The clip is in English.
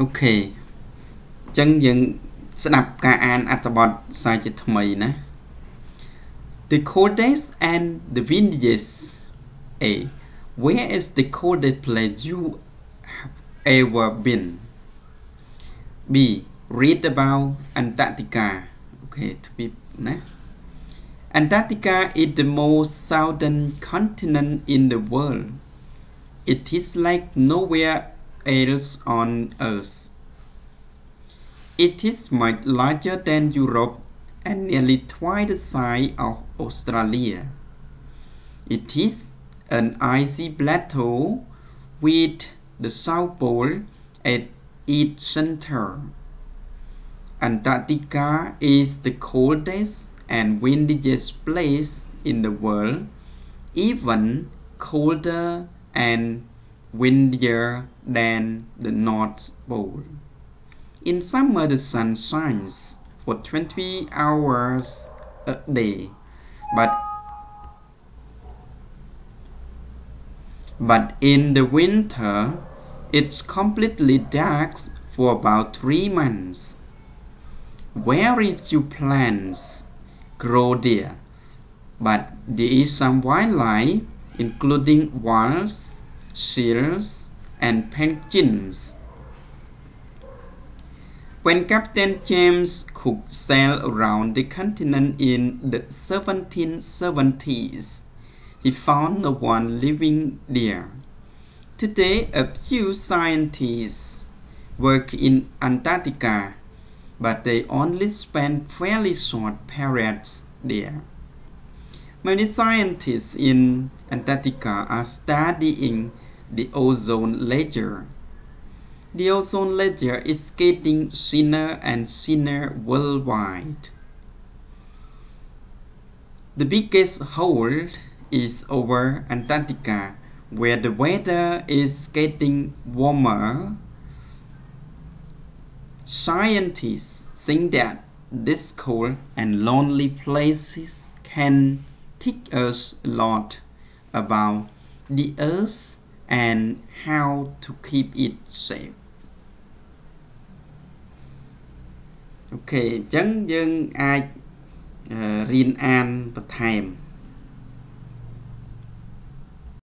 អូខេអញ្ចឹងយើងស្ដាប់ការអានអត្ថបទសាជាថ្មីណា The coldest and the windiest A Where is the coldest place you have ever been B Read about Antarctica Okay to be ណា Antarctica is the most southern continent in the world. It is like nowhere else on earth. It is much larger than Europe and nearly twice the size of Australia. It is an icy plateau with the South Pole at its center. Antarctica is the coldest and windiest place in the world, even colder and windier than the North Pole. In summer, the sun shines for 20 hours a day, but but in the winter, it's completely dark for about three months. Very few plants grow there, but there is some wildlife, including whales, seals, and penguins. When Captain James Cook sailed around the continent in the 1770s, he found no one living there. Today, a few scientists work in Antarctica, but they only spend fairly short periods there. Many scientists in Antarctica are studying the ozone layer. The ozone layer is getting thinner and thinner worldwide. The biggest hole is over Antarctica, where the weather is getting warmer. Scientists think that this cold and lonely places can teach us a lot about the earth and how to keep it safe អូខេអញ្ចឹងយើងអាចរៀនអានបន្ថែម